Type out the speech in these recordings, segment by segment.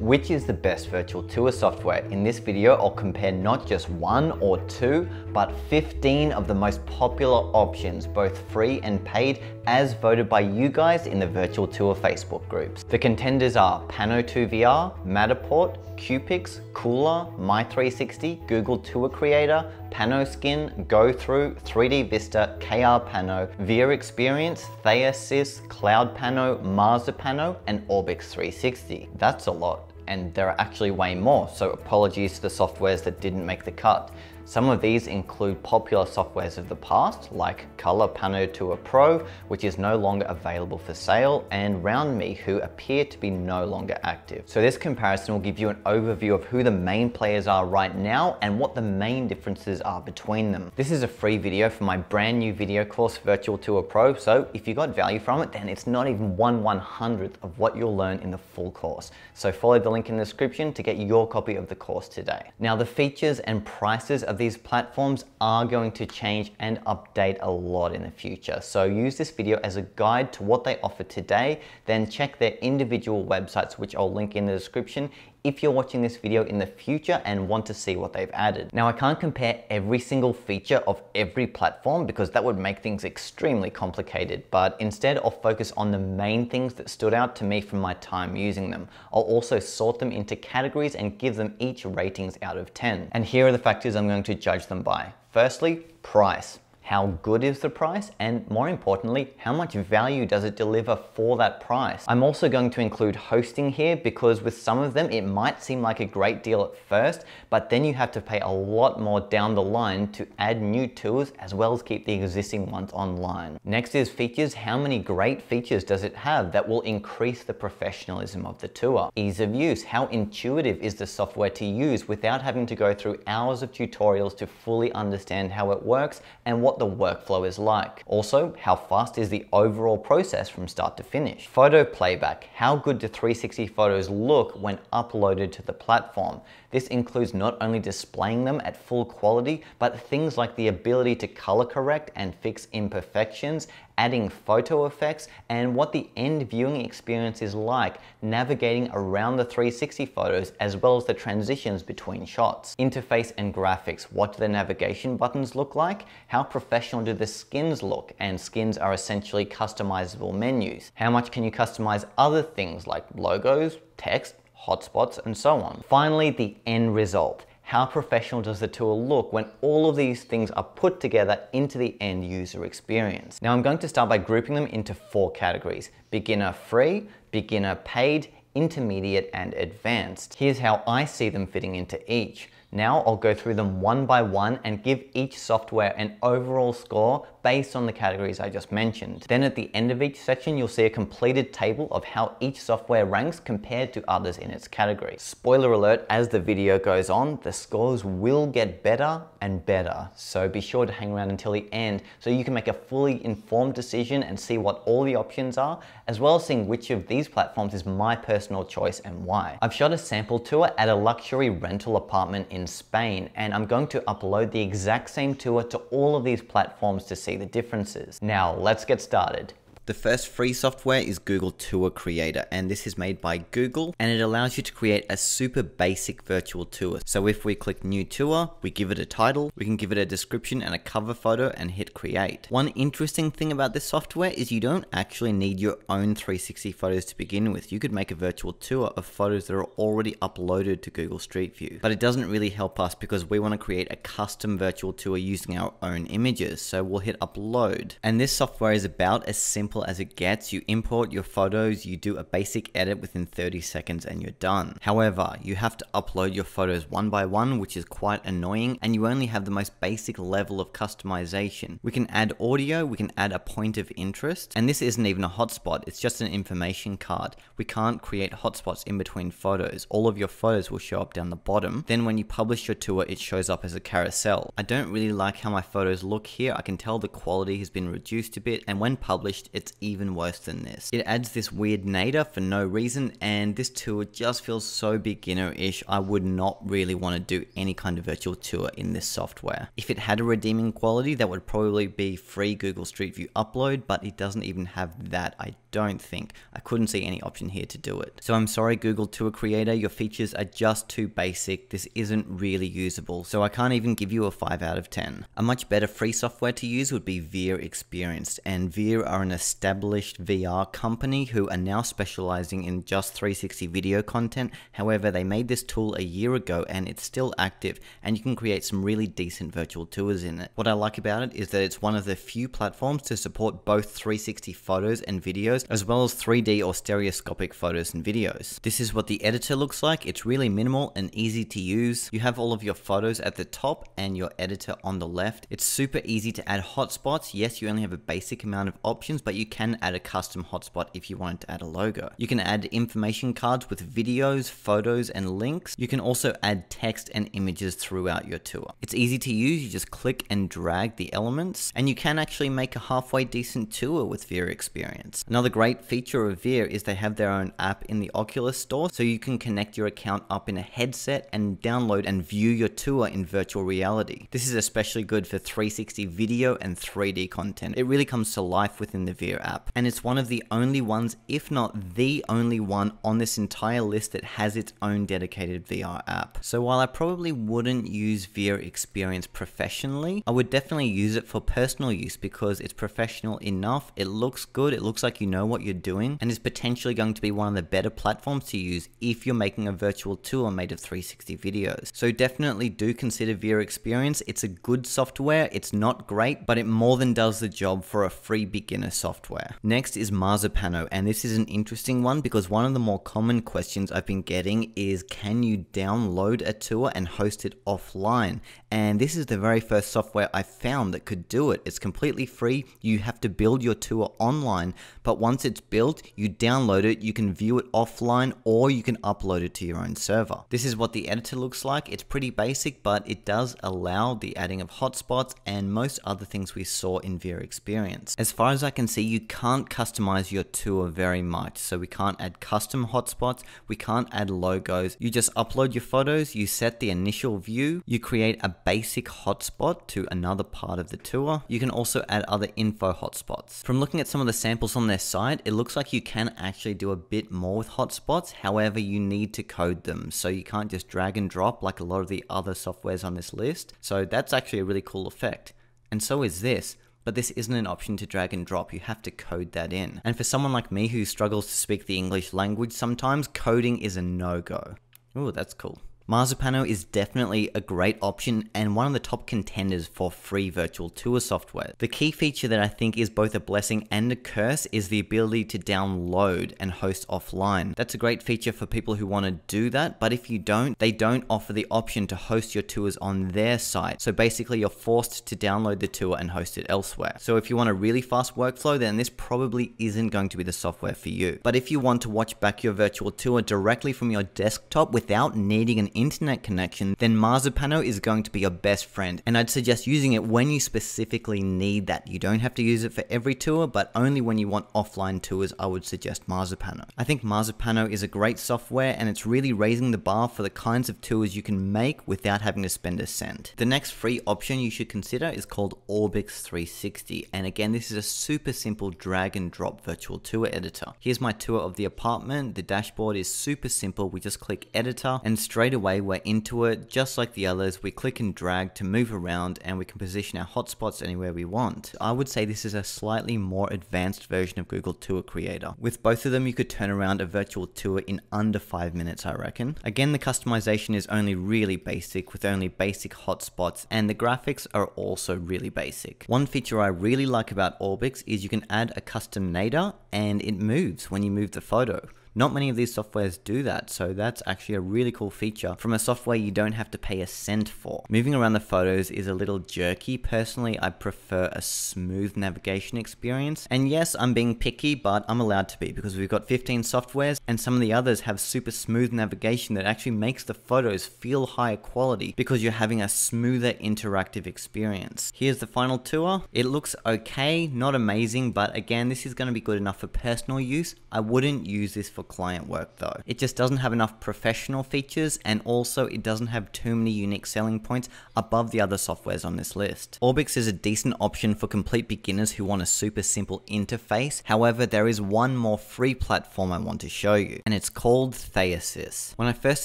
Which is the best virtual tour software? In this video, I'll compare not just one or two, but 15 of the most popular options, both free and paid, as voted by you guys in the virtual tour Facebook groups. The contenders are Pano 2 VR, Matterport, Cupix, Kuula, My360, Google Tour Creator, PanoSkin, GoThru, 3D Vista, KR Pano, Veer Experience, Theasys, Cloud Pano, Marzipano, and Orbix 360. That's a lot and there are actually way more, so apologies to the softwares that didn't make the cut. Some of these include popular softwares of the past, like Kolor Panotour Pro, which is no longer available for sale, and RoundMe, who appear to be no longer active. So this comparison will give you an overview of who the main players are right now and what the main differences are between them. This is a free video for my brand new video course, Virtual Tour Pro, so if you got value from it, then it's not even one one hundredth of what you'll learn in the full course. So follow the link in the description to get your copy of the course today. Now the features and prices of these platforms are going to change and update a lot in the future. So use this video as a guide to what they offer today, then check their individual websites, which I'll link in the description if you're watching this video in the future and want to see what they've added. Now I can't compare every single feature of every platform because that would make things extremely complicated, but instead I'll focus on the main things that stood out to me from my time using them. I'll also sort them into categories and give them each ratings out of 10. And here are the factors I'm going to judge them by. Firstly, price how good is the price, and more importantly, how much value does it deliver for that price? I'm also going to include hosting here because with some of them, it might seem like a great deal at first, but then you have to pay a lot more down the line to add new tools as well as keep the existing ones online. Next is features. How many great features does it have that will increase the professionalism of the tour? Ease of use. How intuitive is the software to use without having to go through hours of tutorials to fully understand how it works and what the workflow is like. Also, how fast is the overall process from start to finish? Photo playback, how good do 360 photos look when uploaded to the platform? This includes not only displaying them at full quality, but things like the ability to color correct and fix imperfections, adding photo effects, and what the end viewing experience is like navigating around the 360 photos as well as the transitions between shots. Interface and graphics, what do the navigation buttons look like? How professional do the skins look? And skins are essentially customizable menus. How much can you customize other things like logos, text, hotspots, and so on. Finally, the end result. How professional does the tool look when all of these things are put together into the end user experience? Now I'm going to start by grouping them into four categories. Beginner free, beginner paid, intermediate, and advanced. Here's how I see them fitting into each. Now I'll go through them one by one and give each software an overall score based on the categories I just mentioned. Then at the end of each section, you'll see a completed table of how each software ranks compared to others in its category. Spoiler alert, as the video goes on, the scores will get better and better. So be sure to hang around until the end so you can make a fully informed decision and see what all the options are, as well as seeing which of these platforms is my personal choice and why. I've shot a sample tour at a luxury rental apartment in Spain, and I'm going to upload the exact same tour to all of these platforms to see the differences. Now, let's get started. The first free software is Google Tour Creator, and this is made by Google, and it allows you to create a super basic virtual tour. So if we click New Tour, we give it a title, we can give it a description and a cover photo and hit Create. One interesting thing about this software is you don't actually need your own 360 photos to begin with. You could make a virtual tour of photos that are already uploaded to Google Street View. But it doesn't really help us because we want to create a custom virtual tour using our own images. So we'll hit Upload. And this software is about as simple simple as it gets. You import your photos, you do a basic edit within 30 seconds and you're done. However, you have to upload your photos one by one, which is quite annoying, and you only have the most basic level of customization. We can add audio, we can add a point of interest, and this isn't even a hotspot, it's just an information card. We can't create hotspots in between photos. All of your photos will show up down the bottom. Then when you publish your tour, it shows up as a carousel. I don't really like how my photos look here. I can tell the quality has been reduced a bit, and when published, it's even worse than this. It adds this weird nadir for no reason and this tour just feels so beginner-ish I would not really want to do any kind of virtual tour in this software. If it had a redeeming quality that would probably be free Google Street View upload but it doesn't even have that I don't think. I couldn't see any option here to do it. So I'm sorry Google Tour Creator, your features are just too basic. This isn't really usable, so I can't even give you a 5 out of 10. A much better free software to use would be Veer Experience, and Veer are an established VR company who are now specializing in just 360 video content. However, they made this tool a year ago and it's still active, and you can create some really decent virtual tours in it. What I like about it is that it's one of the few platforms to support both 360 photos and videos, as well as 3D or stereoscopic photos and videos. This is what the editor looks like. It's really minimal and easy to use. You have all of your photos at the top and your editor on the left. It's super easy to add hotspots. Yes, you only have a basic amount of options, but you can add a custom hotspot if you wanted to add a logo. You can add information cards with videos, photos, and links. You can also add text and images throughout your tour. It's easy to use. You just click and drag the elements, and you can actually make a halfway decent tour with Veer Experience. Another great feature of Veer is they have their own app in the Oculus store, so you can connect your account up in a headset and download and view your tour in virtual reality. This is especially good for 360 video and 3D content. It really comes to life within the Veer app, and it's one of the only ones, if not the only one on this entire list that has its own dedicated VR app. So while I probably wouldn't use Veer Experience professionally, I would definitely use it for personal use because it's professional enough, it looks good, it looks like you know what you're doing, and is potentially going to be one of the better platforms to use if you're making a virtual tour made of 360 videos. So definitely do consider Veer Experience. It's a good software, it's not great, but it more than does the job for a free beginner software. Next is Marzipano, and this is an interesting one because one of the more common questions I've been getting is can you download a tour and host it offline? And this is the very first software I found that could do it. It's completely free. You have to build your tour online, but once it's built, you download it, you can view it offline, or you can upload it to your own server. This is what the editor looks like. It's pretty basic, but it does allow the adding of hotspots and most other things we saw in Veer Experience. As far as I can see, you can't customize your tour very much. So we can't add custom hotspots, we can't add logos. You just upload your photos, you set the initial view, you create a basic hotspot to another part of the tour. You can also add other info hotspots. From looking at some of the samples on their site, it looks like you can actually do a bit more with hotspots. However, you need to code them. So you can't just drag and drop like a lot of the other softwares on this list. So that's actually a really cool effect. And so is this but this isn't an option to drag and drop, you have to code that in. And for someone like me who struggles to speak the English language sometimes, coding is a no-go. Ooh, that's cool. Marzipano is definitely a great option and one of the top contenders for free virtual tour software. The key feature that I think is both a blessing and a curse is the ability to download and host offline. That's a great feature for people who want to do that, but if you don't, they don't offer the option to host your tours on their site. So basically you're forced to download the tour and host it elsewhere. So if you want a really fast workflow, then this probably isn't going to be the software for you. But if you want to watch back your virtual tour directly from your desktop without needing an internet connection, then Marzipano is going to be your best friend. And I'd suggest using it when you specifically need that. You don't have to use it for every tour, but only when you want offline tours, I would suggest Marzipano. I think Marzipano is a great software and it's really raising the bar for the kinds of tours you can make without having to spend a cent. The next free option you should consider is called Orbix 360. And again, this is a super simple drag and drop virtual tour editor. Here's my tour of the apartment. The dashboard is super simple. We just click editor and straight away way we're into it. Just like the others, we click and drag to move around and we can position our hotspots anywhere we want. I would say this is a slightly more advanced version of Google Tour Creator. With both of them, you could turn around a virtual tour in under 5 minutes, I reckon. Again, the customization is only really basic with only basic hotspots and the graphics are also really basic. One feature I really like about Orbix is you can add a custom nadir and it moves when you move the photo. Not many of these softwares do that, so that's actually a really cool feature from a software you don't have to pay a cent for. Moving around the photos is a little jerky. Personally, I prefer a smooth navigation experience. And yes, I'm being picky, but I'm allowed to be because we've got 15 softwares and some of the others have super smooth navigation that actually makes the photos feel higher quality because you're having a smoother interactive experience. Here's the final tour. It looks okay, not amazing, but again, this is going to be good enough for personal use. I wouldn't use this for client work though. It just doesn't have enough professional features and also it doesn't have too many unique selling points above the other softwares on this list. Orbix is a decent option for complete beginners who want a super simple interface. However, there is one more free platform I want to show you and it's called Theasys. When I first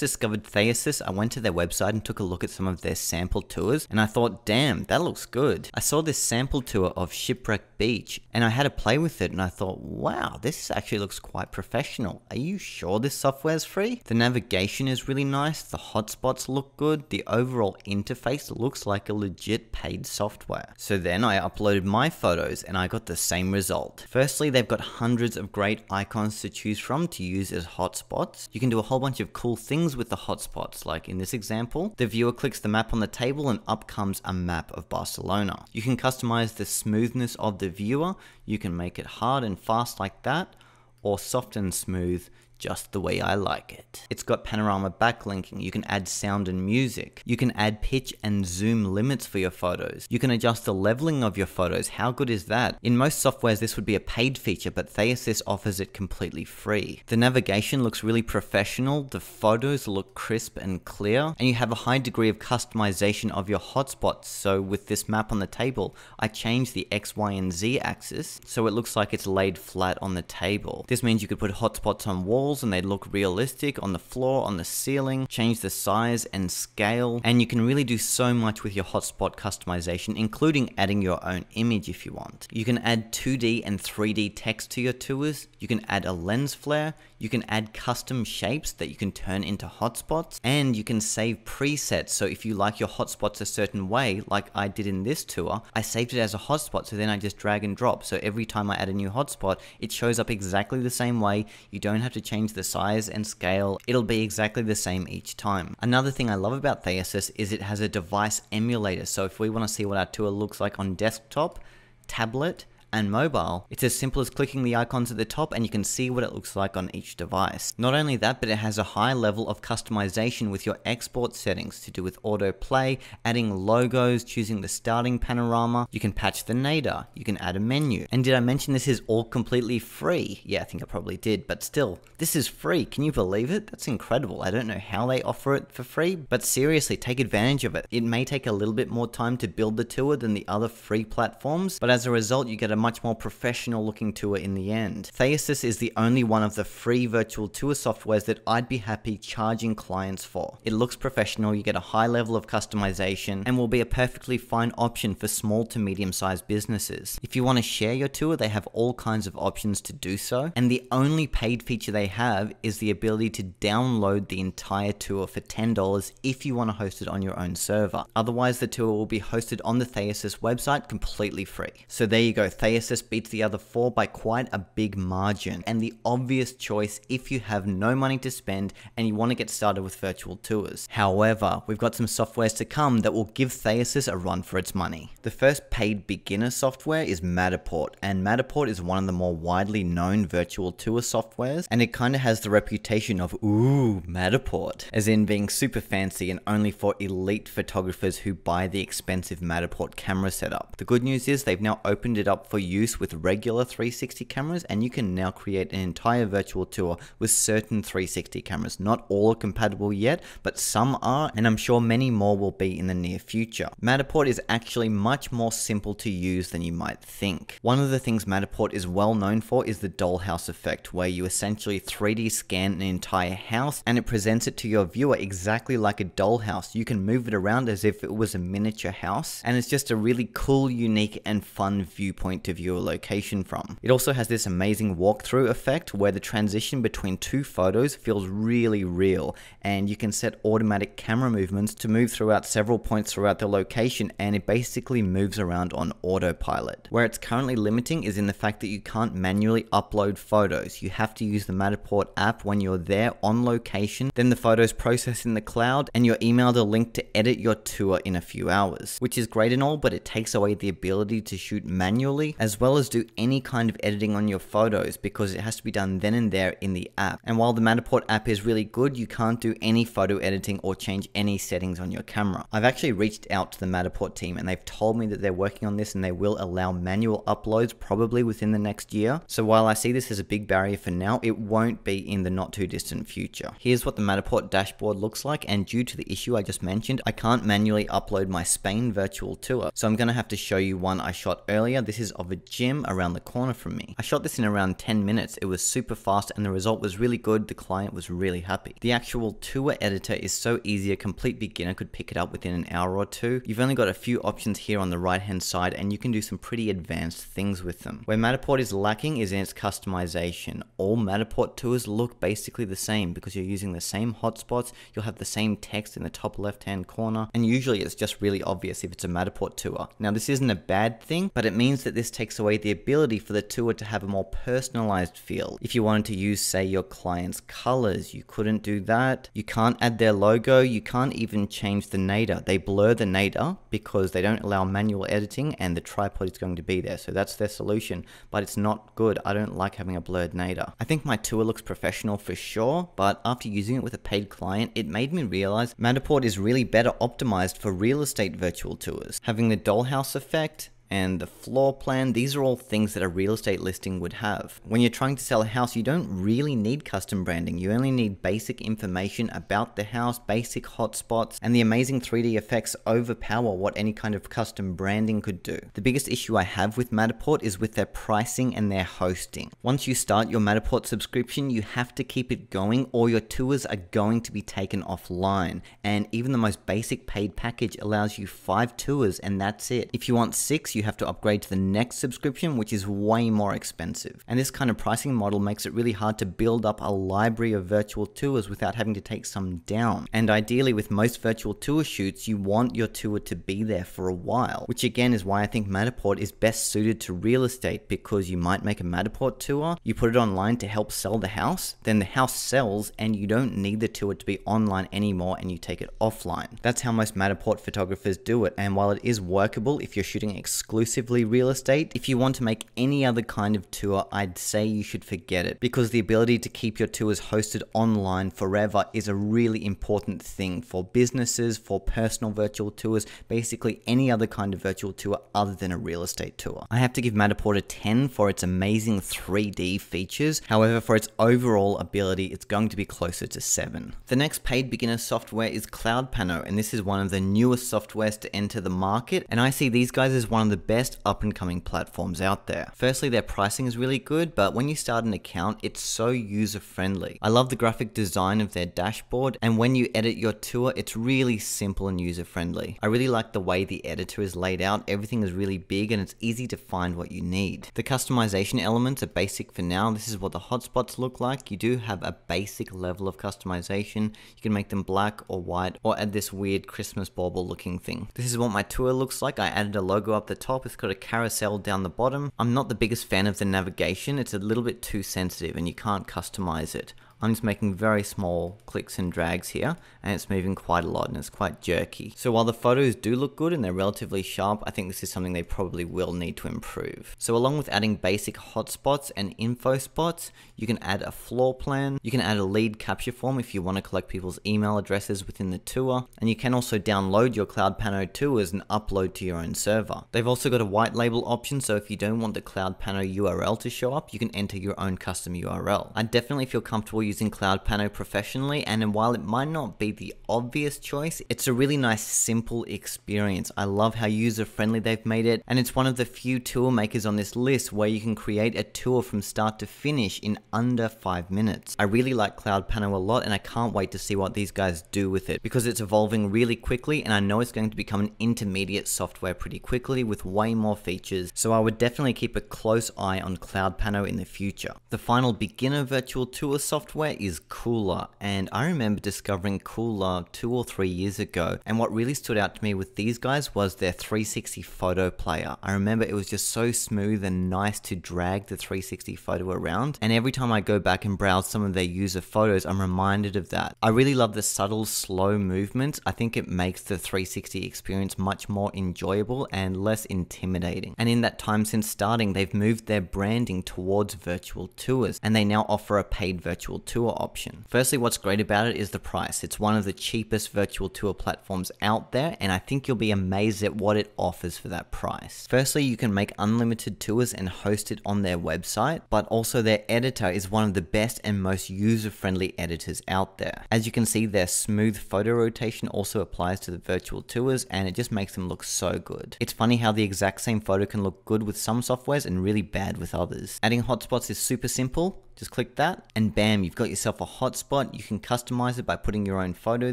discovered Theasys, I went to their website and took a look at some of their sample tours and I thought, damn, that looks good. I saw this sample tour of Shipwreck Beach and I had a play with it and I thought, wow, this actually looks quite professional. Are you sure this software is free? The navigation is really nice, the hotspots look good, the overall interface looks like a legit paid software. So then I uploaded my photos and I got the same result. Firstly, they've got hundreds of great icons to choose from to use as hotspots. You can do a whole bunch of cool things with the hotspots, like in this example, the viewer clicks the map on the table and up comes a map of Barcelona. You can customize the smoothness of the viewer, you can make it hard and fast like that, or soft and smooth just the way I like it. It's got panorama backlinking, you can add sound and music, you can add pitch and zoom limits for your photos, you can adjust the leveling of your photos, how good is that? In most softwares this would be a paid feature, but Theasys offers it completely free. The navigation looks really professional, the photos look crisp and clear, and you have a high degree of customization of your hotspots, so with this map on the table, I changed the X, Y, and Z axis, so it looks like it's laid flat on the table. This means you could put hotspots on walls, walls and they look realistic on the floor, on the ceiling, change the size and scale, and you can really do so much with your hotspot customization, including adding your own image if you want. You can add 2D and 3D text to your tours, you can add a lens flare, you can add custom shapes that you can turn into hotspots, and you can save presets. So if you like your hotspots a certain way, like I did in this tour, I saved it as a hotspot, so then I just drag and drop. So every time I add a new hotspot, it shows up exactly the same way. You don't have to change the size and scale. It'll be exactly the same each time. Another thing I love about Theasys is it has a device emulator. So if we want to see what our tour looks like on desktop, tablet, and mobile, it's as simple as clicking the icons at the top and you can see what it looks like on each device. Not only that, but it has a high level of customization with your export settings to do with autoplay, adding logos, choosing the starting panorama, you can patch the nadir, you can add a menu. And did I mention this is all completely free? Yeah, I think I probably did, but still, this is free. Can you believe it? That's incredible. I don't know how they offer it for free, but seriously, take advantage of it. It may take a little bit more time to build the tour than the other free platforms, but as a result, you get a much more professional looking tour in the end. Theasys is the only one of the free virtual tour softwares that I'd be happy charging clients for. It looks professional, you get a high level of customization, and will be a perfectly fine option for small to medium sized businesses. If you want to share your tour, they have all kinds of options to do so, and the only paid feature they have is the ability to download the entire tour for $10 if you want to host it on your own server. Otherwise, the tour will be hosted on the Theasys website completely free. So there you go, Theasys Theasys beats the other four by quite a big margin, and the obvious choice if you have no money to spend and you want to get started with virtual tours. However, we've got some softwares to come that will give Theasys a run for its money. The first paid beginner software is Matterport, and Matterport is one of the more widely known virtual tour softwares, and it kind of has the reputation of, ooh, Matterport, as in being super fancy and only for elite photographers who buy the expensive Matterport camera setup. The good news is they've now opened it up for use with regular 360 cameras and you can now create an entire virtual tour with certain 360 cameras. Not all are compatible yet, but some are and I'm sure many more will be in the near future. Matterport is actually much more simple to use than you might think. One of the things Matterport is well known for is the dollhouse effect where you essentially 3D scan an entire house and it presents it to your viewer exactly like a dollhouse. You can move it around as if it was a miniature house and it's just a really cool, unique and fun viewpoint to view a location from. It also has this amazing walkthrough effect where the transition between two photos feels really real and you can set automatic camera movements to move throughout several points throughout the location and it basically moves around on autopilot. Where it's currently limiting is in the fact that you can't manually upload photos. You have to use the Matterport app when you're there on location, then the photos process in the cloud and you're emailed a link to edit your tour in a few hours, which is great and all, but it takes away the ability to shoot manually as well as do any kind of editing on your photos because it has to be done then and there in the app. And while the Matterport app is really good, you can't do any photo editing or change any settings on your camera. I've actually reached out to the Matterport team and they've told me that they're working on this and they will allow manual uploads probably within the next year. So while I see this as a big barrier for now, it won't be in the not too distant future. Here's what the Matterport dashboard looks like and due to the issue I just mentioned, I can't manually upload my Spain virtual tour. So I'm going to have to show you one I shot earlier. This is of a gym around the corner from me. I shot this in around 10 minutes. It was super fast and the result was really good. The client was really happy. The actual tour editor is so easy a complete beginner could pick it up within an hour or two. You've only got a few options here on the right hand side and you can do some pretty advanced things with them. Where Matterport is lacking is in its customization. All Matterport tours look basically the same because you're using the same hotspots, you'll have the same text in the top left hand corner, and usually it's just really obvious if it's a Matterport tour. Now this isn't a bad thing, but it means that this takes away the ability for the tour to have a more personalized feel. If you wanted to use say your client's colors, you couldn't do that. You can't add their logo, you can't even change the nadir. They blur the nadir because they don't allow manual editing and the tripod is going to be there. So that's their solution, but it's not good. I don't like having a blurred nadir. I think my tour looks professional for sure, but after using it with a paid client, it made me realize Matterport is really better optimized for real estate virtual tours. Having the dollhouse effect, and the floor plan, these are all things that a real estate listing would have. When you're trying to sell a house, you don't really need custom branding. You only need basic information about the house, basic hotspots, and the amazing 3D effects overpower what any kind of custom branding could do. The biggest issue I have with Matterport is with their pricing and their hosting. Once you start your Matterport subscription, you have to keep it going or your tours are going to be taken offline. And even the most basic paid package allows you five tours and that's it. If you want six, you have to upgrade to the next subscription, which is way more expensive. And this kind of pricing model makes it really hard to build up a library of virtual tours without having to take some down. And ideally, with most virtual tour shoots, you want your tour to be there for a while, which again is why I think Matterport is best suited to real estate because you might make a Matterport tour, you put it online to help sell the house, then the house sells and you don't need the tour to be online anymore and you take it offline. That's how most Matterport photographers do it. And while it is workable if you're shooting exclusively exclusively real estate. If you want to make any other kind of tour, I'd say you should forget it because the ability to keep your tours hosted online forever is a really important thing for businesses, for personal virtual tours, basically any other kind of virtual tour other than a real estate tour. I have to give Matterport a 10 for its amazing 3D features. However, for its overall ability, it's going to be closer to 7. The next paid beginner software is CloudPano, and this is one of the newest softwares to enter the market, and I see these guys as one of the the best up and coming platforms out there. Firstly, their pricing is really good, but when you start an account, it's so user friendly. I love the graphic design of their dashboard, and when you edit your tour, it's really simple and user friendly. I really like the way the editor is laid out, everything is really big and it's easy to find what you need. The customization elements are basic for now, this is what the hotspots look like. You do have a basic level of customization, you can make them black or white, or add this weird Christmas bauble looking thing. This is what my tour looks like, I added a logo up the top, it's got a carousel down the bottom. I'm not the biggest fan of the navigation, it's a little bit too sensitive and you can't customize it. I'm just making very small clicks and drags here and it's moving quite a lot and it's quite jerky. So while the photos do look good and they're relatively sharp, I think this is something they probably will need to improve. So along with adding basic hotspots and info spots, you can add a floor plan, you can add a lead capture form if you want to collect people's email addresses within the tour, and you can also download your CloudPano tours and upload to your own server. They've also got a white label option, so if you don't want the CloudPano URL to show up, you can enter your own custom URL. I definitely feel comfortable using using CloudPano professionally, and while it might not be the obvious choice, it's a really nice, simple experience. I love how user friendly they've made it, and it's one of the few tour makers on this list where you can create a tour from start to finish in under 5 minutes. I really like CloudPano a lot, and I can't wait to see what these guys do with it because it's evolving really quickly, and I know it's going to become an intermediate software pretty quickly with way more features, so I would definitely keep a close eye on CloudPano in the future. The final beginner virtual tour software software is Kuula, and I remember discovering Kuula two or three years ago. And what really stood out to me with these guys was their 360 photo player. I remember it was just so smooth and nice to drag the 360 photo around. And every time I go back and browse some of their user photos, I'm reminded of that. I really love the subtle, slow movements. I think it makes the 360 experience much more enjoyable and less intimidating. And in that time since starting, they've moved their branding towards virtual tours, and they now offer a paid virtual tour option. Firstly, what's great about it is the price. It's one of the cheapest virtual tour platforms out there, and I think you'll be amazed at what it offers for that price. Firstly, you can make unlimited tours and host it on their website, but also their editor is one of the best and most user friendly editors out there. As you can see, their smooth photo rotation also applies to the virtual tours, and it just makes them look so good. It's funny how the exact same photo can look good with some softwares and really bad with others. Adding hotspots is super simple. Just click that and bam, you've got yourself a hotspot. You can customize it by putting your own photo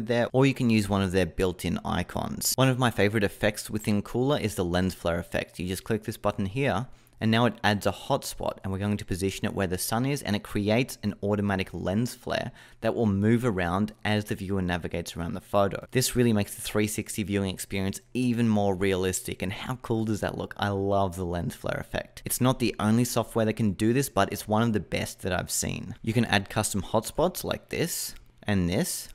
there or you can use one of their built-in icons. One of my favorite effects within Kuula is the lens flare effect. You just click this button here and now it adds a hotspot and we're going to position it where the sun is and it creates an automatic lens flare that will move around as the viewer navigates around the photo. This really makes the 360 viewing experience even more realistic and how cool does that look? I love the lens flare effect. It's not the only software that can do this but it's one of the best that I've seen. You can add custom hotspots like this and this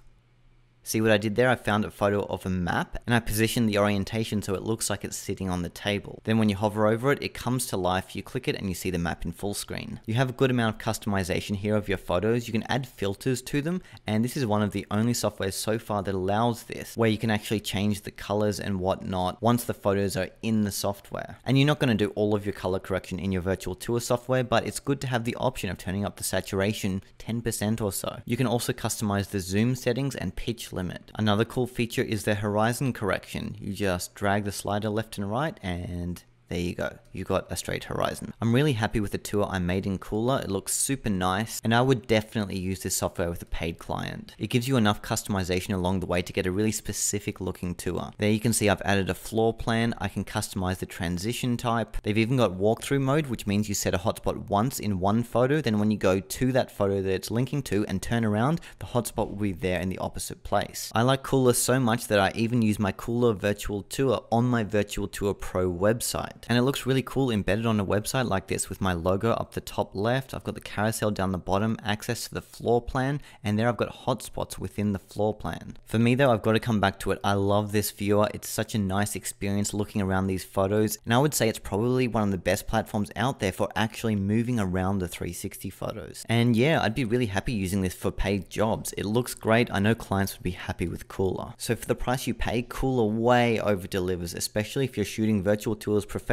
See what I did there? I found a photo of a map and I positioned the orientation so it looks like it's sitting on the table. Then when you hover over it, it comes to life, you click it and you see the map in full screen. You have a good amount of customization here of your photos. You can add filters to them and this is one of the only softwares so far that allows this, where you can actually change the colors and whatnot once the photos are in the software. And you're not going to do all of your color correction in your virtual tour software, but it's good to have the option of turning up the saturation 10% or so. You can also customize the zoom settings and pitch limit. Another cool feature is the horizon correction. You just drag the slider left and right and there you go, you got a straight horizon. I'm really happy with the tour I made in Kuula, it looks super nice, and I would definitely use this software with a paid client. It gives you enough customization along the way to get a really specific looking tour. There you can see I've added a floor plan, I can customize the transition type. They've even got walkthrough mode, which means you set a hotspot once in one photo, then when you go to that photo that it's linking to and turn around, the hotspot will be there in the opposite place. I like Kuula so much that I even use my Kuula virtual tour on my Virtual Tour Pro website. And it looks really cool embedded on a website like this with my logo up the top left. I've got the carousel down the bottom, access to the floor plan, and there I've got hotspots within the floor plan. For me though, I've got to come back to it. I love this viewer. It's such a nice experience looking around these photos. And I would say it's probably one of the best platforms out there for actually moving around the 360 photos. And yeah, I'd be really happy using this for paid jobs. It looks great. I know clients would be happy with Kuula. So for the price you pay, Kuula way over delivers, especially if you're shooting virtual tours professionally.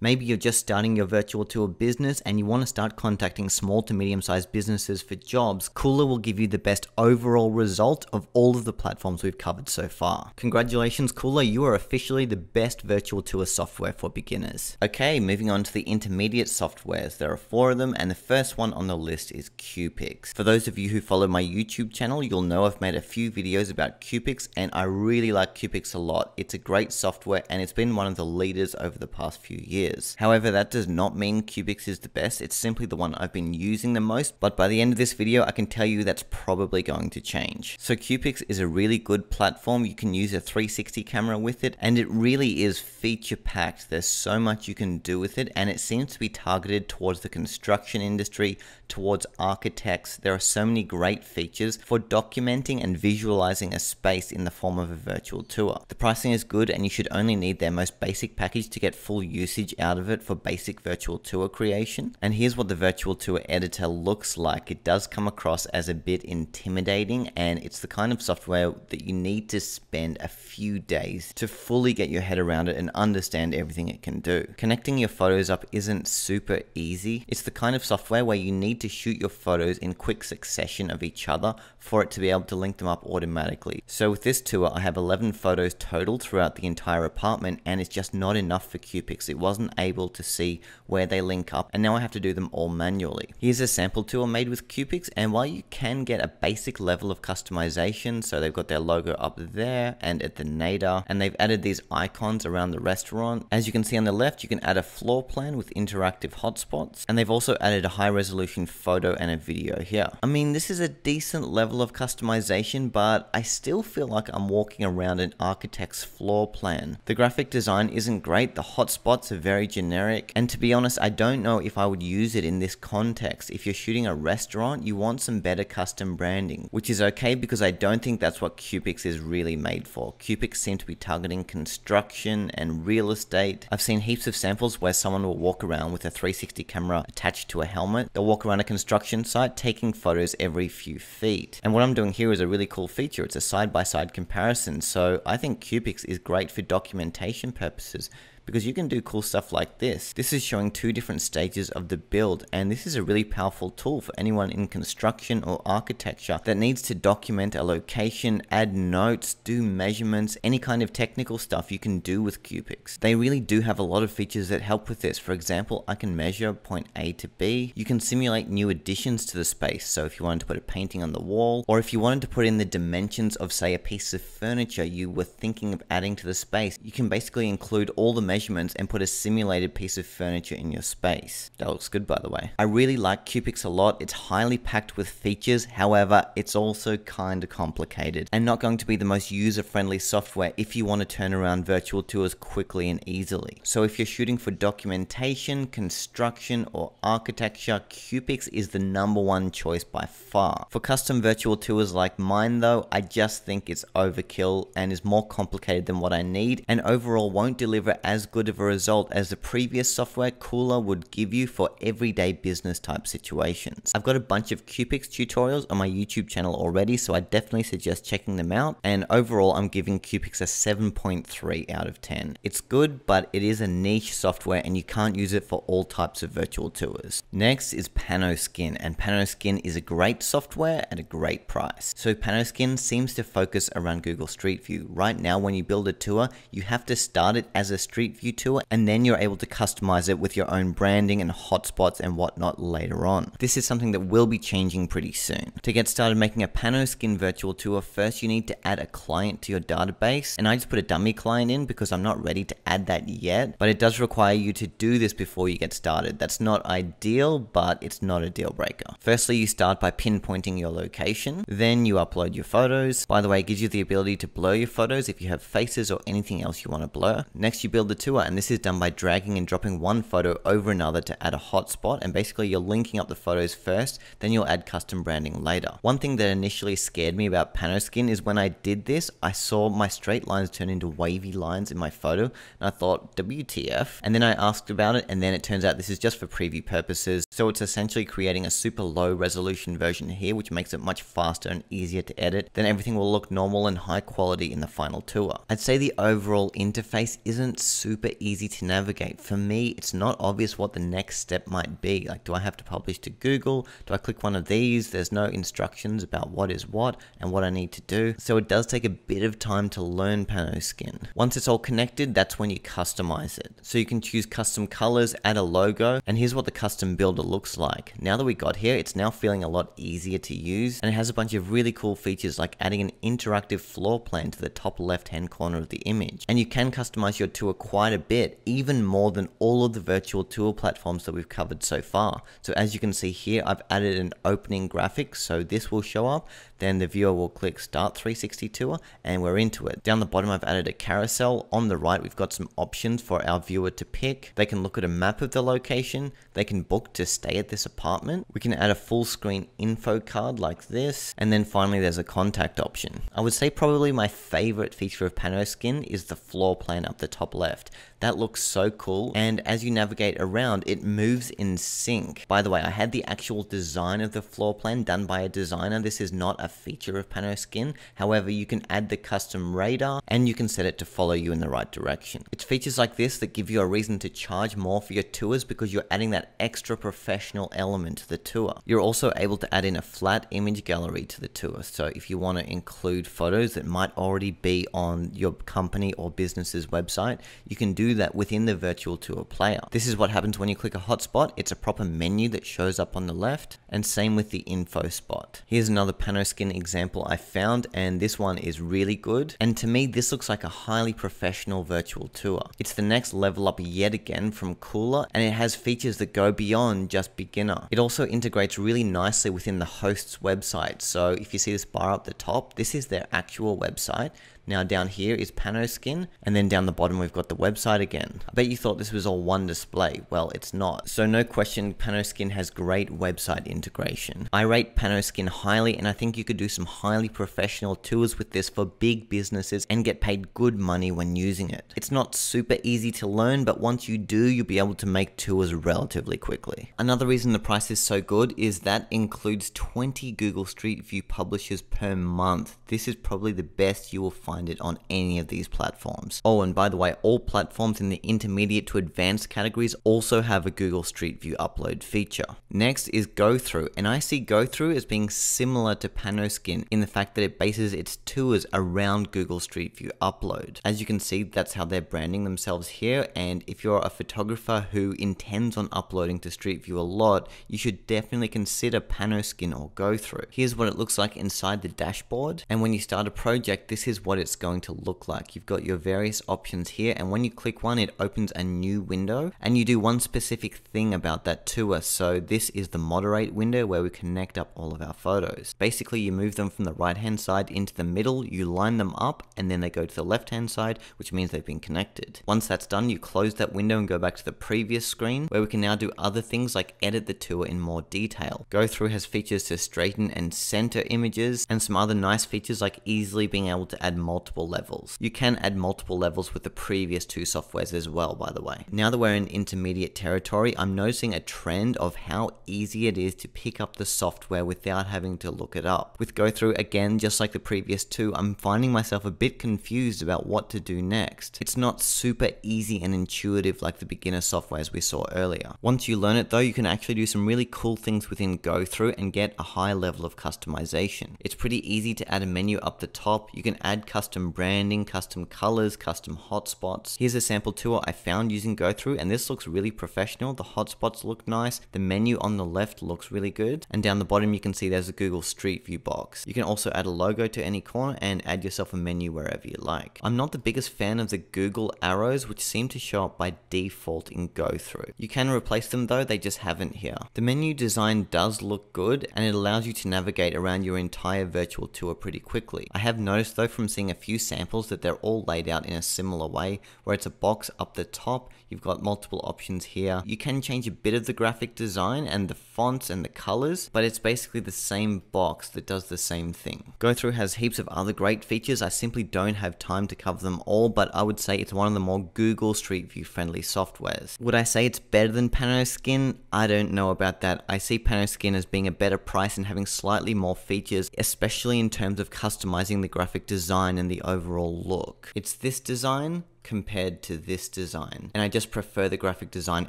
Maybe you're just starting your virtual tour business and you want to start contacting small to medium sized businesses for jobs. Kuula will give you the best overall result of all of the platforms we've covered so far. Congratulations, Kuula, you are officially the best virtual tour software for beginners. Okay, moving on to the intermediate softwares. There are four of them, and the first one on the list is Cupix. For those of you who follow my YouTube channel, you'll know I've made a few videos about Cupix, and I really like Cupix a lot. It's a great software, and it's been one of the leaders over the past few years. However, that does not mean Cupix is the best, it's simply the one I've been using the most, but by the end of this video, I can tell you that's probably going to change. So Cupix is a really good platform, you can use a 360 camera with it, and it really is feature packed. There's so much you can do with it, and it seems to be targeted towards the construction industry, towards architects. There are so many great features for documenting and visualizing a space in the form of a virtual tour. The pricing is good, and you should only need their most basic package to get full usage out of it for basic virtual tour creation. And here's what the virtual tour editor looks like. It does come across as a bit intimidating, and it's the kind of software that you need to spend a few days to fully get your head around it and understand everything it can do. Connecting your photos up isn't super easy. It's the kind of software where you need to shoot your photos in quick succession of each other for it to be able to link them up automatically. So with this tour, I have 11 photos total throughout the entire apartment, and it's just not enough for Cupix Cupix. It wasn't able to see where they link up and now I have to do them all manually. Here's a sample tour made with Cupix and while you can get a basic level of customization, so they've got their logo up there and at the nadir and they've added these icons around the restaurant. As you can see on the left, you can add a floor plan with interactive hotspots and they've also added a high resolution photo and a video here. I mean, this is a decent level of customization, but I still feel like I'm walking around an architect's floor plan. The graphic design isn't great, the hotspots are very generic, and to be honest, I don't know if I would use it in this context. If you're shooting a restaurant, you want some better custom branding, which is okay because I don't think that's what Cupix is really made for. Cupix seem to be targeting construction and real estate. I've seen heaps of samples where someone will walk around with a 360 camera attached to a helmet. They'll walk around a construction site taking photos every few feet. And what I'm doing here is a really cool feature. It's a side-by-side -side comparison. So I think Cupix is great for documentation purposes because you can do cool stuff like this. This is showing two different stages of the build and this is a really powerful tool for anyone in construction or architecture that needs to document a location, add notes, do measurements, any kind of technical stuff you can do with Cupix. They really do have a lot of features that help with this. For example, I can measure point A to B. You can simulate new additions to the space. So if you wanted to put a painting on the wall or if you wanted to put in the dimensions of say a piece of furniture you were thinking of adding to the space, you can basically include all the measurements and put a simulated piece of furniture in your space. That looks good by the way. I really like Cupix a lot. It's highly packed with features. However, it's also kind of complicated and not going to be the most user-friendly software if you want to turn around virtual tours quickly and easily. So if you're shooting for documentation, construction, or architecture, Cupix is the number one choice by far. For custom virtual tours like mine though, I just think it's overkill and is more complicated than what I need and overall won't deliver as as good of a result as the previous software Kuula would give you for everyday business type situations. I've got a bunch of Cupix tutorials on my YouTube channel already, so I definitely suggest checking them out. And overall, I'm giving Cupix a 7.3 out of 10. It's good, but it is a niche software and you can't use it for all types of virtual tours. Next is Panoskin, and Panoskin is a great software at a great price. So Panoskin seems to focus around Google Street View. Right now, when you build a tour, you have to start it as a Street View tour, and then you're able to customize it with your own branding and hotspots and whatnot later on. This is something that will be changing pretty soon. To get started making a Panoskin virtual tour, first you need to add a client to your database, and I just put a dummy client in because I'm not ready to add that yet, but it does require you to do this before you get started. That's not ideal, but it's not a deal breaker. Firstly, you start by pinpointing your location, then you upload your photos. By the way, it gives you the ability to blur your photos if you have faces or anything else you want to blur. Next, you build the tour and this is done by dragging and dropping one photo over another to add a hotspot and basically you're linking up the photos first then you'll add custom branding later. One thing that initially scared me about Panoskin is when I did this I saw my straight lines turn into wavy lines in my photo and I thought WTF and then I asked about it and then it turns out this is just for preview purposes so it's essentially creating a super low resolution version here which makes it much faster and easier to edit then everything will look normal and high quality in the final tour. I'd say the overall interface isn't super super easy to navigate. For me, it's not obvious what the next step might be. Like, do I have to publish to Google? Do I click one of these? There's no instructions about what is what and what I need to do. So it does take a bit of time to learn Panoskin. Once it's all connected, that's when you customize it. So you can choose custom colors, add a logo, and here's what the custom builder looks like. Now that we got here, it's now feeling a lot easier to use, and it has a bunch of really cool features like adding an interactive floor plan to the top left hand corner of the image. And you can customize your tour quite a bit, even more than all of the virtual tour platforms that we've covered so far. So as you can see here, I've added an opening graphic, so this will show up. Then the viewer will click Start 360 Tour, and we're into it. Down the bottom, I've added a carousel. On the right, we've got some options for our viewer to pick. They can look at a map of the location. They can book to stay at this apartment. We can add a full screen info card like this. And then finally, there's a contact option. I would say probably my favorite feature of Panoskin is the floor plan up the top left left. That looks so cool. And as you navigate around, it moves in sync. By the way, I had the actual design of the floor plan done by a designer. This is not a feature of Panoskin. However, you can add the custom radar and you can set it to follow you in the right direction. It's features like this that give you a reason to charge more for your tours because you're adding that extra professional element to the tour. You're also able to add in a flat image gallery to the tour. So if you want to include photos that might already be on your company or business's website, you can do that within the virtual tour player. This is what happens when you click a hotspot. It's a proper menu that shows up on the left and same with the info spot. Here's another Panoskin example I found and this one is really good. And to me, this looks like a highly professional virtual tour. It's the next level up yet again from Kuula and it has features that go beyond just beginner. It also integrates really nicely within the host's website. So if you see this bar up the top, this is their actual website. Now down here is Panoskin, and then down the bottom we've got the website again. I bet you thought this was all one display. Well, it's not. So no question, Panoskin has great website integration. I rate Panoskin highly, and I think you could do some highly professional tours with this for big businesses and get paid good money when using it. It's not super easy to learn, but once you do, you'll be able to make tours relatively quickly. Another reason the price is so good is that includes 20 Google Street View publishers per month. This is probably the best you will find it on any of these platforms. Oh, and by the way, all platforms in the intermediate to advanced categories also have a Google Street View upload feature. Next is GoThru, and I see GoThru as being similar to Panoskin in the fact that it bases its tours around Google Street View upload. As you can see, that's how they're branding themselves here, and if you're a photographer who intends on uploading to Street View a lot, you should definitely consider Panoskin or GoThru. Here's what it looks like inside the dashboard, and when you start a project, this is what it's going to look like. You've got your various options here and when you click one it opens a new window and you do one specific thing about that tour. So this is the moderate window where we connect up all of our photos. Basically you move them from the right hand side into the middle, you line them up and then they go to the left hand side which means they've been connected. Once that's done you close that window and go back to the previous screen where we can now do other things like edit the tour in more detail. GoThru has features to straighten and center images and some other nice features like easily being able to add multiple levels. You can add multiple levels with the previous two softwares as well, by the way. Now that we're in intermediate territory, I'm noticing a trend of how easy it is to pick up the software without having to look it up. With GoThru again, just like the previous two, I'm finding myself a bit confused about what to do next. It's not super easy and intuitive like the beginner softwares we saw earlier. Once you learn it though, you can actually do some really cool things within GoThru and get a high level of customization. It's pretty easy to add a menu up the top. You can add custom branding, custom colors, custom hotspots. Here's a sample tour I found using GoThru and this looks really professional. The hotspots look nice. The menu on the left looks really good. And down the bottom you can see there's a Google Street View box. You can also add a logo to any corner and add yourself a menu wherever you like. I'm not the biggest fan of the Google arrows which seem to show up by default in GoThru. You can replace them though, they just haven't here. The menu design does look good and it allows you to navigate around your entire virtual tour pretty quickly. I have noticed though from seeing a few samples that they're all laid out in a similar way, where it's a box up the top, you've got multiple options here. You can change a bit of the graphic design and the fonts and the colors, but it's basically the same box that does the same thing. GoThru has heaps of other great features, I simply don't have time to cover them all, but I would say it's one of the more Google Street View friendly softwares. Would I say it's better than Panoskin? I don't know about that. I see Panoskin as being a better price and having slightly more features, especially in terms of customizing the graphic design and the overall look. It's this design compared to this design. And I just prefer the graphic design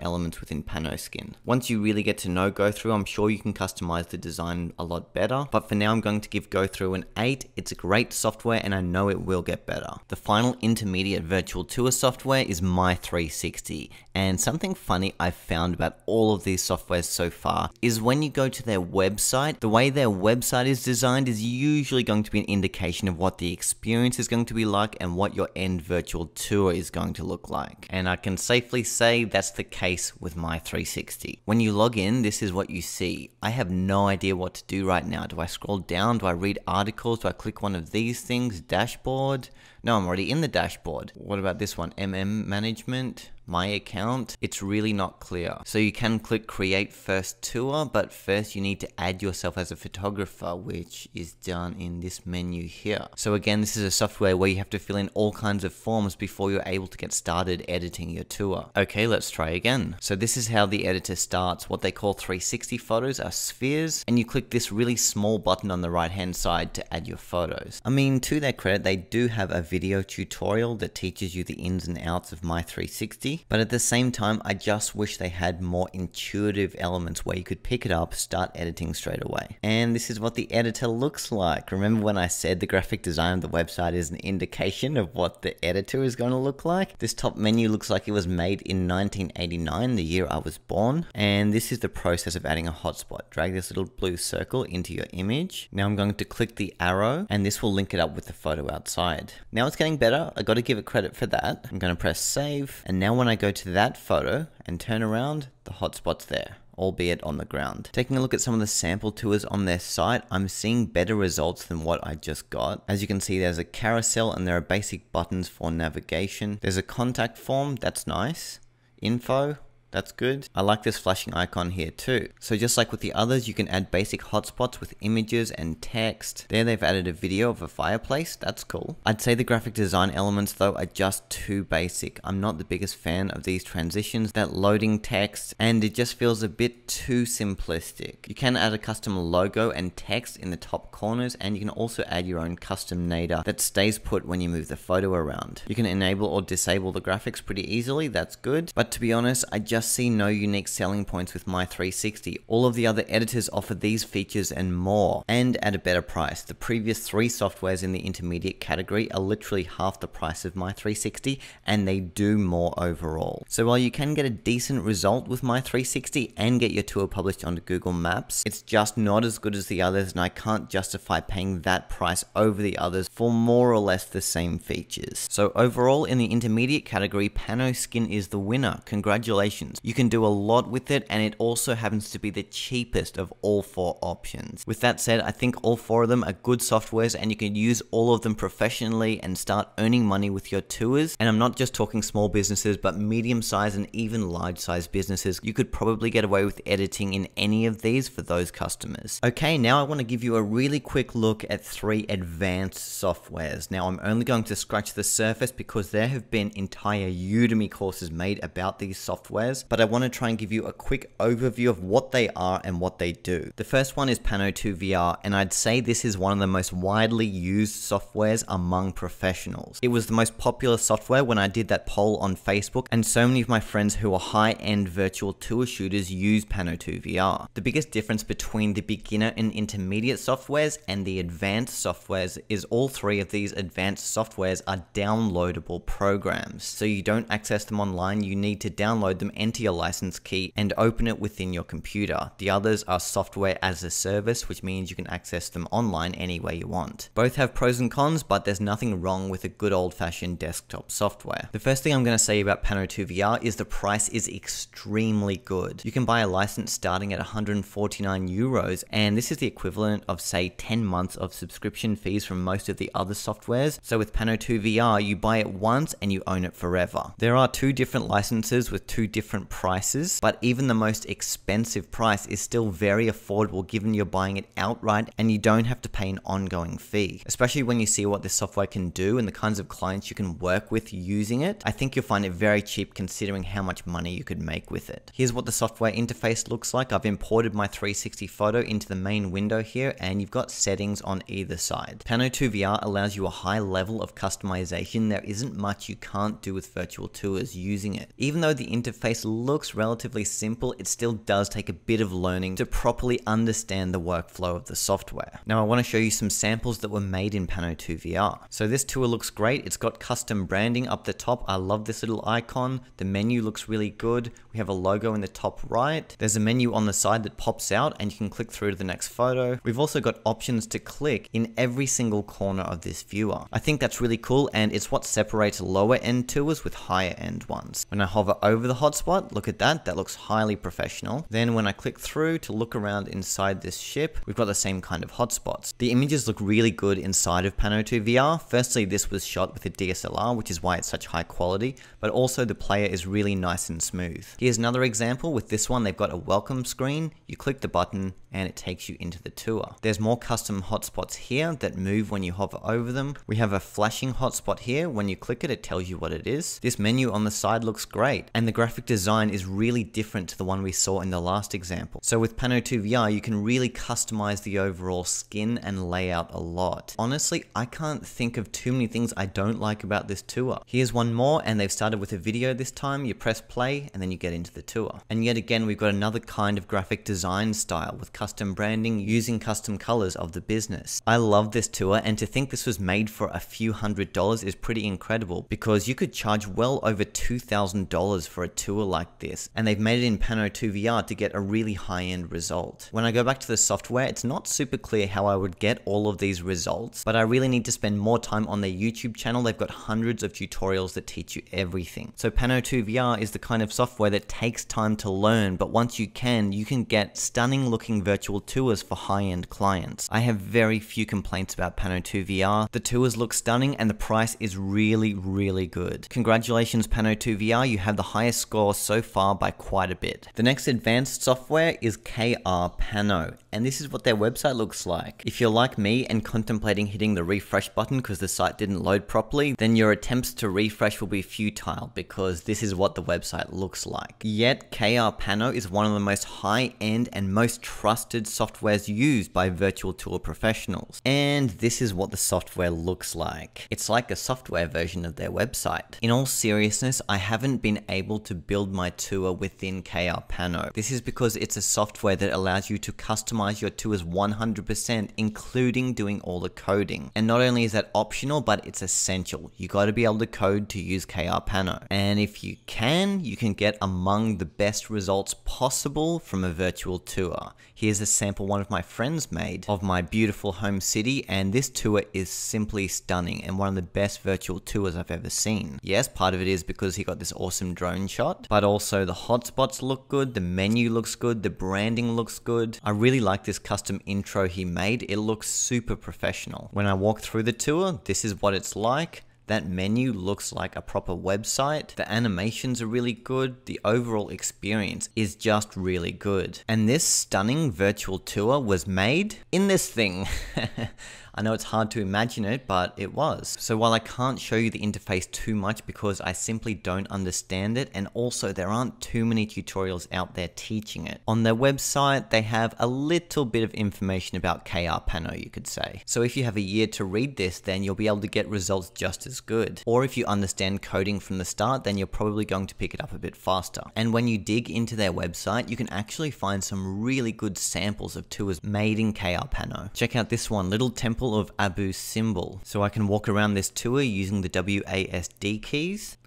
elements within Panoskin. Once you really get to know GoThru, I'm sure you can customize the design a lot better. But for now, I'm going to give GoThru an 8. It's a great software and I know it will get better. The final intermediate virtual tour software is My360. And something funny I've found about all of these softwares so far is when you go to their website, the way their website is designed is usually going to be an indication of what the experience is going to be like and what your end virtual tour is going to look like. And I can safely say that's the case with My360. When you log in, this is what you see. I have no idea what to do right now. Do I scroll down? Do I read articles? Do I click one of these things? Dashboard? No, I'm already in the dashboard. What about this one? MM management? my account, it's really not clear. So you can click create first tour, but first you need to add yourself as a photographer, which is done in this menu here. So again, this is a software where you have to fill in all kinds of forms before you're able to get started editing your tour. Okay, let's try again. So this is how the editor starts. What they call 360 photos are spheres, and you click this really small button on the right hand side to add your photos. I mean, to their credit, they do have a video tutorial that teaches you the ins and outs of My360, but at the same time, I just wish they had more intuitive elements where you could pick it up, start editing straight away. And this is what the editor looks like. Remember when I said the graphic design of the website is an indication of what the editor is going to look like? This top menu looks like it was made in 1989, the year I was born. And this is the process of adding a hotspot. Drag this little blue circle into your image. Now I'm going to click the arrow and this will link it up with the photo outside. Now it's getting better. I got to give it credit for that. I'm going to press save. And now when I go to that photo and turn around, the hotspot's there albeit on the ground. Taking a look at some of the sample tours on their site, I'm seeing better results than what I just got. As you can see, there's a carousel and there are basic buttons for navigation. There's a contact form, that's nice. Info, that's good. I like this flashing icon here too. So just like with the others, you can add basic hotspots with images and text. There they've added a video of a fireplace. That's cool. I'd say the graphic design elements though are just too basic. I'm not the biggest fan of these transitions, that loading text, and it just feels a bit too simplistic. You can add a custom logo and text in the top corners, and you can also add your own custom nadir that stays put when you move the photo around. You can enable or disable the graphics pretty easily, that's good. But to be honest, I just see no unique selling points with My360. All of the other editors offer these features and more, and at a better price. The previous three softwares in the intermediate category are literally half the price of My360, and they do more overall. So while you can get a decent result with My360 and get your tour published onto Google Maps, it's just not as good as the others, and I can't justify paying that price over the others for more or less the same features. So overall, in the intermediate category, Panoskin is the winner. Congratulations. You can do a lot with it and it also happens to be the cheapest of all four options. With that said, I think all four of them are good softwares and you can use all of them professionally and start earning money with your tours. And I'm not just talking small businesses, but medium sized and even large sized businesses. You could probably get away with editing in any of these for those customers. Okay, now I want to give you a really quick look at three advanced softwares. Now I'm only going to scratch the surface because there have been entire Udemy courses made about these softwares but I want to try and give you a quick overview of what they are and what they do. The first one is Pano2VR, and I'd say this is one of the most widely used softwares among professionals. It was the most popular software when I did that poll on Facebook, and so many of my friends who are high-end virtual tour shooters use Pano2VR. The biggest difference between the beginner and intermediate softwares and the advanced softwares is all three of these advanced softwares are downloadable programs. So you don't access them online, you need to download them, enter your license key and open it within your computer. The others are software as a service, which means you can access them online any way you want. Both have pros and cons, but there's nothing wrong with a good old fashioned desktop software. The first thing I'm going to say about Pano2VR is the price is extremely good. You can buy a license starting at 149 euros, and this is the equivalent of say 10 months of subscription fees from most of the other softwares. So with Pano2VR, you buy it once and you own it forever. There are two different licenses with two different prices, but even the most expensive price is still very affordable given you're buying it outright and you don't have to pay an ongoing fee. Especially when you see what this software can do and the kinds of clients you can work with using it, I think you'll find it very cheap considering how much money you could make with it. Here's what the software interface looks like. I've imported my 360 photo into the main window here and you've got settings on either side. Pano2VR allows you a high level of customization. There isn't much you can't do with virtual tours using it. Even though the interface looks relatively simple, it still does take a bit of learning to properly understand the workflow of the software. Now I want to show you some samples that were made in Pano2VR. So this tour looks great. It's got custom branding up the top. I love this little icon. The menu looks really good. We have a logo in the top right. There's a menu on the side that pops out and you can click through to the next photo. We've also got options to click in every single corner of this viewer. I think that's really cool and it's what separates lower end tours with higher end ones. When I hover over the hotspot, look at that, that looks highly professional. Then when I click through to look around inside this ship, we've got the same kind of hotspots. The images look really good inside of Pano2VR. Firstly, this was shot with a DSLR, which is why it's such high quality, but also the player is really nice and smooth. Here's another example with this one, they've got a welcome screen, you click the button and it takes you into the tour. There's more custom hotspots here that move when you hover over them. We have a flashing hotspot here, when you click it, it tells you what it is. This menu on the side looks great, and the graphic design design is really different to the one we saw in the last example. So with Pano2VR, you can really customize the overall skin and layout a lot. Honestly, I can't think of too many things I don't like about this tour. Here's one more and they've started with a video this time. You press play and then you get into the tour. And yet again, we've got another kind of graphic design style with custom branding using custom colors of the business. I love this tour and to think this was made for a few hundred dollars is pretty incredible because you could charge well over $2,000 for a tour like this and they've made it in Pano2VR to get a really high-end result. When I go back to the software, it's not super clear how I would get all of these results, but I really need to spend more time on their YouTube channel. They've got hundreds of tutorials that teach you everything. So Pano2VR is the kind of software that takes time to learn, but once you can, you can get stunning looking virtual tours for high-end clients. I have very few complaints about Pano2VR. The tours look stunning and the price is really, really good. Congratulations Pano2VR, you have the highest score so far by quite a bit. The next advanced software is KR Pano, and this is what their website looks like. If you're like me and contemplating hitting the refresh button because the site didn't load properly, then your attempts to refresh will be futile because this is what the website looks like. Yet krpano is one of the most high-end and most trusted softwares used by virtual tour professionals. And this is what the software looks like. It's like a software version of their website. In all seriousness, I haven't been able to build my tour within krpano. This is because it's a software that allows you to customize your tours 100%, including doing all the coding. And not only is that optional, but it's essential. You gotta be able to code to use krpano. And if you can, you can get among the best results possible from a virtual tour. Here's a sample one of my friends made of my beautiful home city, and this tour is simply stunning and one of the best virtual tours I've ever seen. Yes, part of it is because he got this awesome drone shot, but also the hotspots look good, the menu looks good, the branding looks good. I really like this custom intro he made, it looks super professional. When I walk through the tour, this is what it's like. That menu looks like a proper website. The animations are really good. The overall experience is just really good. And this stunning virtual tour was made in this thing. I know it's hard to imagine it, but it was. So while I can't show you the interface too much because I simply don't understand it, and also there aren't too many tutorials out there teaching it. On their website, they have a little bit of information about krpano, you could say. So if you have a year to read this, then you'll be able to get results just as good. Or if you understand coding from the start, then you're probably going to pick it up a bit faster. And when you dig into their website, you can actually find some really good samples of tours made in krpano. Check out this one, Little Temple of Abu Simbel. So I can walk around this tour using the WASD keys.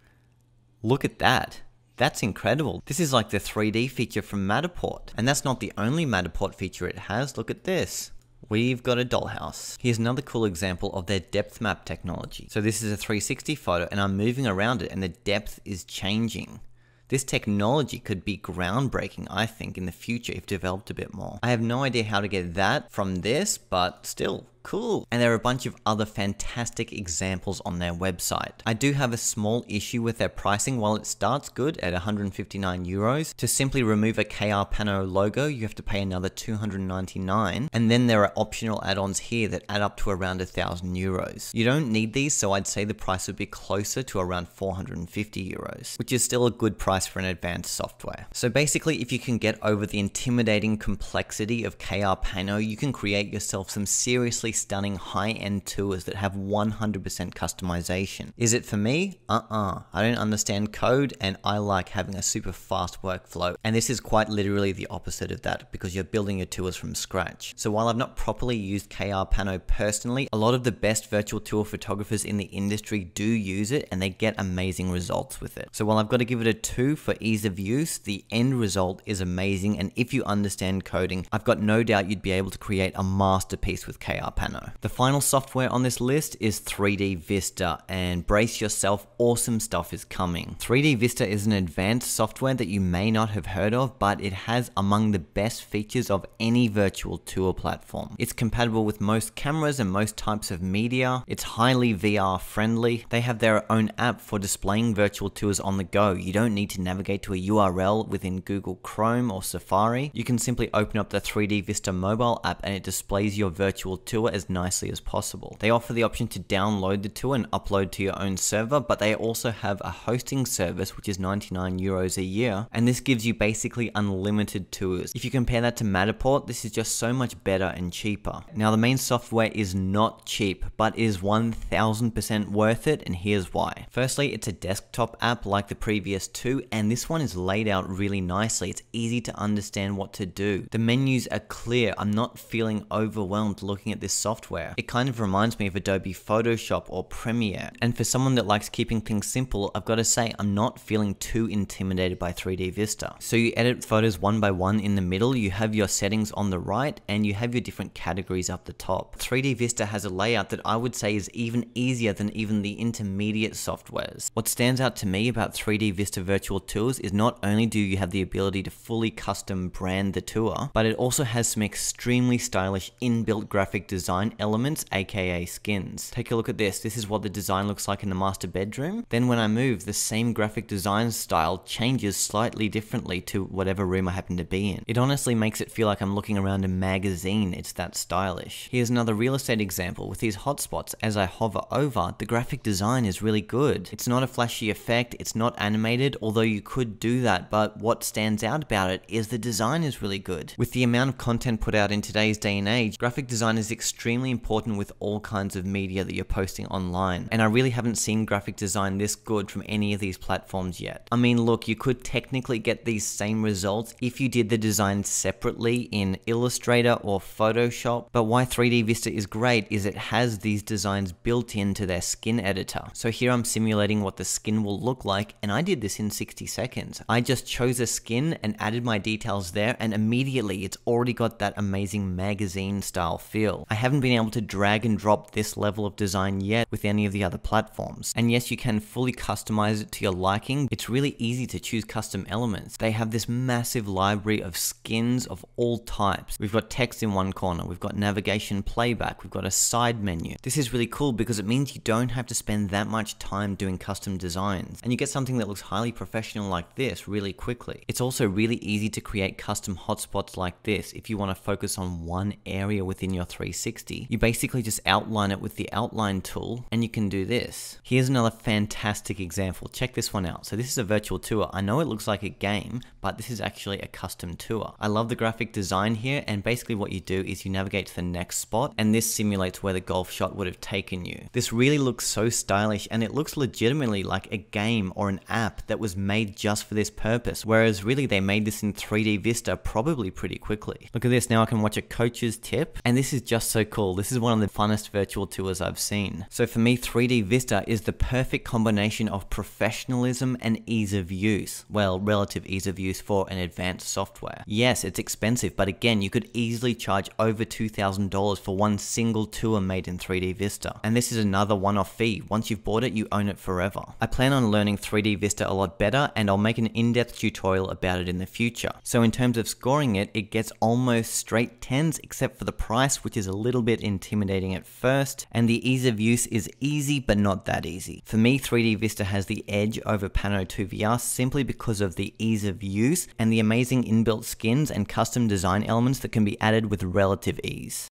Look at that. That's incredible. This is like the 3D feature from Matterport. And that's not the only Matterport feature it has. Look at this. We've got a dollhouse. Here's another cool example of their depth map technology. So this is a 360 photo and I'm moving around it and the depth is changing. This technology could be groundbreaking, I think, in the future if developed a bit more. I have no idea how to get that from this, but still, cool. And there are a bunch of other fantastic examples on their website. I do have a small issue with their pricing. While it starts good at 159 euros, to simply remove a krpano logo, you have to pay another 299. And then there are optional add-ons here that add up to around 1000 euros. You don't need these, so I'd say the price would be closer to around 450 euros, which is still a good price for an advanced software. So basically, if you can get over the intimidating complexity of krpano, you can create yourself some seriously stunning high-end tours that have 100% customization. Is it for me? Uh-uh. I don't understand code and I like having a super fast workflow. And this is quite literally the opposite of that because you're building your tours from scratch. So while I've not properly used krpano personally, a lot of the best virtual tour photographers in the industry do use it and they get amazing results with it. So while I've got to give it a 2 for ease of use, the end result is amazing and if you understand coding, I've got no doubt you'd be able to create a masterpiece with krpano. The final software on this list is 3DVista, and brace yourself, awesome stuff is coming. 3DVista is an advanced software that you may not have heard of, but it has among the best features of any virtual tour platform. It's compatible with most cameras and most types of media. It's highly VR friendly. They have their own app for displaying virtual tours on the go. You don't need to navigate to a URL within Google Chrome or Safari. You can simply open up the 3DVista mobile app and it displays your virtual tour as nicely as possible. They offer the option to download the tour and upload to your own server, but they also have a hosting service which is 99 euros a year, and this gives you basically unlimited tours. If you compare that to Matterport, this is just so much better and cheaper. Now the main software is not cheap, but is 1000% worth it, and here's why. Firstly, it's a desktop app like the previous two, and this one is laid out really nicely. It's easy to understand what to do. The menus are clear. I'm not feeling overwhelmed looking at this software. It kind of reminds me of Adobe Photoshop or Premiere. And for someone that likes keeping things simple, I've got to say I'm not feeling too intimidated by 3DVista. So you edit photos one by one in the middle, you have your settings on the right, and you have your different categories up the top. 3DVista has a layout that I would say is even easier than even the intermediate softwares. What stands out to me about 3DVista Virtual Tours is not only do you have the ability to fully custom brand the tour, but it also has some extremely stylish inbuilt graphic design elements, aka skins. Take a look at this. This is what the design looks like in the master bedroom. Then when I move, the same graphic design style changes slightly differently to whatever room I happen to be in. It honestly makes it feel like I'm looking around a magazine, it's that stylish. Here's another real estate example. With these hotspots, as I hover over, the graphic design is really good. It's not a flashy effect, it's not animated, although you could do that, but what stands out about it is the design is really good. With the amount of content put out in today's day and age, graphic design is extremely important with all kinds of media that you're posting online, and I really haven't seen graphic design this good from any of these platforms yet. I mean, look, you could technically get these same results if you did the design separately in Illustrator or Photoshop, but why 3DVista is great is it has these designs built into their skin editor. So here I'm simulating what the skin will look like, and I did this in 60 seconds. I just chose a skin and added my details there, and immediately it's already got that amazing magazine style feel. I haven't been able to drag and drop this level of design yet with any of the other platforms. And yes, you can fully customize it to your liking. It's really easy to choose custom elements. They have this massive library of skins of all types. We've got text in one corner, we've got navigation playback, we've got a side menu. This is really cool because it means you don't have to spend that much time doing custom designs, and you get something that looks highly professional like this really quickly. It's also really easy to create custom hotspots like this if you want to focus on one area within your 360. You basically just outline it with the outline tool and you can do this. Here's another fantastic example. Check this one out. So this is a virtual tour. I know it looks like a game, but this is actually a custom tour. I love the graphic design here and basically what you do is you navigate to the next spot and this simulates where the golf shot would have taken you. This really looks so stylish and it looks legitimately like a game or an app that was made just for this purpose, whereas really they made this in 3DVista probably pretty quickly. Look at this, now I can watch a coach's tip and this is just so cool. This is one of the funnest virtual tours I've seen. So for me, 3DVista is the perfect combination of professionalism and ease of use. Well, relative ease of use for an advanced software. Yes, it's expensive, but again, you could easily charge over $2,000 for one single tour made in 3DVista. And this is another one-off fee. Once you've bought it, you own it forever. I plan on learning 3DVista a lot better and I'll make an in-depth tutorial about it in the future. So in terms of scoring it, it gets almost straight 10s except for the price, which is a little bit intimidating at first, and the ease of use is easy but not that easy. For me, 3DVista has the edge over Pano2VR simply because of the ease of use and the amazing inbuilt skins and custom design elements that can be added with relative ease.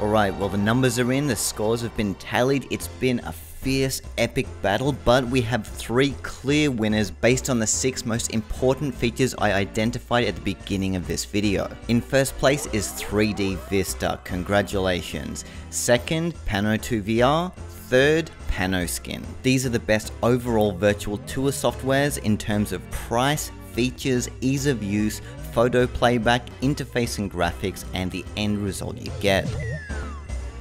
Alright, well the numbers are in, the scores have been tallied, it's been a fierce, epic battle, but we have three clear winners based on the six most important features I identified at the beginning of this video. In first place is 3D Vista, congratulations. Second, Pano2VR. Third, Panoskin. These are the best overall virtual tour softwares in terms of price, features, ease of use, photo playback, interface and graphics, and the end result you get.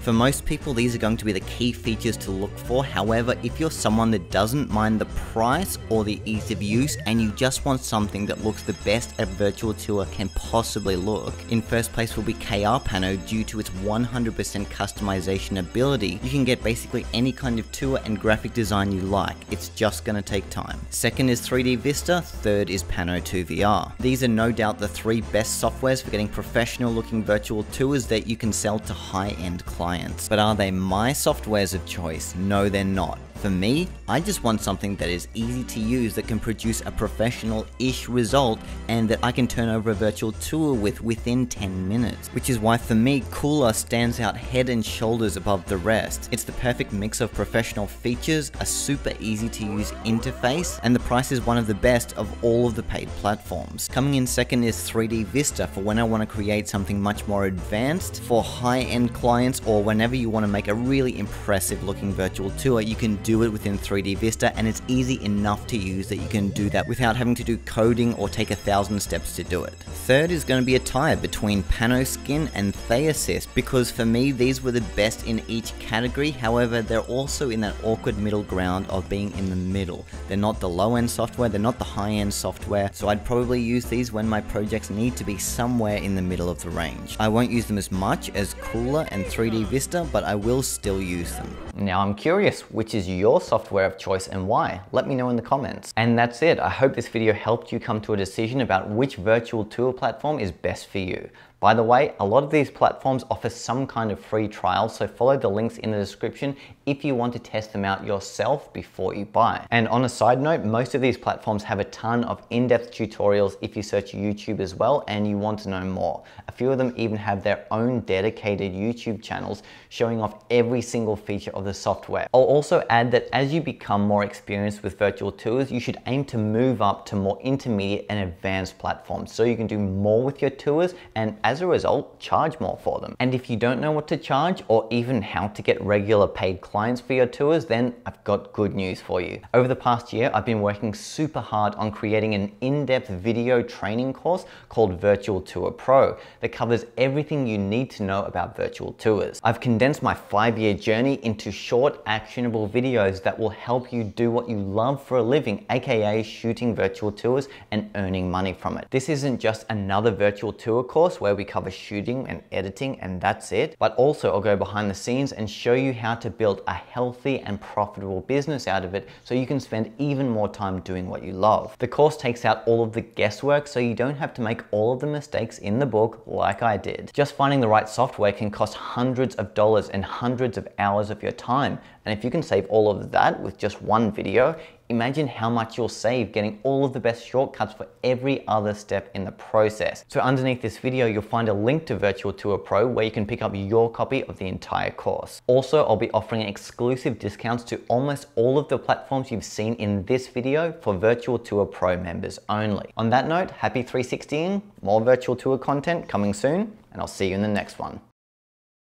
For most people, these are going to be the key features to look for. However, if you're someone that doesn't mind the price or the ease of use and you just want something that looks the best a virtual tour can possibly look, in first place will be krpano due to its 100% customization ability. You can get basically any kind of tour and graphic design you like. It's just going to take time. Second is 3DVista, third is Pano2VR. These are no doubt the three best softwares for getting professional looking virtual tours that you can sell to high-end clients clients. But are they my softwares of choice? No, they're not. For me, I just want something that is easy to use that can produce a professional-ish result and that I can turn over a virtual tour with within 10 minutes. Which is why for me, Kuula stands out head and shoulders above the rest. It's the perfect mix of professional features, a super easy to use interface, and the price is one of the best of all of the paid platforms. Coming in second is 3DVista for when I want to create something much more advanced for high-end clients or whenever you want to make a really impressive looking virtual tour, you can do it within 3DVista and it's easy enough to use that you can do that without having to do coding or take a thousand steps to do it. Third is going to be a tie between Panoskin and Theasys because for me these were the best in each category, however they're also in that awkward middle ground of being in the middle. They're not the low end software, they're not the high end software, so I'd probably use these when my projects need to be somewhere in the middle of the range. I won't use them as much as Kuula and 3DVista, but I will still use them. Now I'm curious, which is your software of choice and why? Let me know in the comments. And that's it. I hope this video helped you come to a decision about which virtual tour platform is best for you. By the way, a lot of these platforms offer some kind of free trial, so follow the links in the description if you want to test them out yourself before you buy. And on a side note, most of these platforms have a ton of in-depth tutorials if you search YouTube as well and you want to know more. A few of them even have their own dedicated YouTube channels showing off every single feature of the software. I'll also add that as you become more experienced with virtual tours, you should aim to move up to more intermediate and advanced platforms so you can do more with your tours and as a result, charge more for them. And if you don't know what to charge or even how to get regular paid clients for your tours, then I've got good news for you. Over the past year, I've been working super hard on creating an in-depth video training course called Virtual Tour Pro that covers everything you need to know about virtual tours. I've condensed my five-year journey into short, actionable videos that will help you do what you love for a living, aka shooting virtual tours and earning money from it. This isn't just another virtual tour course where we cover shooting and editing and that's it. But also I'll go behind the scenes and show you how to build a healthy and profitable business out of it so you can spend even more time doing what you love. The course takes out all of the guesswork so you don't have to make all of the mistakes in the book like I did. Just finding the right software can cost hundreds of dollars and hundreds of hours of your time. And if you can save all of that with just one video, imagine how much you'll save getting all of the best shortcuts for every other step in the process. So underneath this video, you'll find a link to Virtual Tour Pro where you can pick up your copy of the entire course. Also, I'll be offering exclusive discounts to almost all of the platforms you've seen in this video for Virtual Tour Pro members only. On that note, happy 360ing, more Virtual Tour content coming soon, and I'll see you in the next one.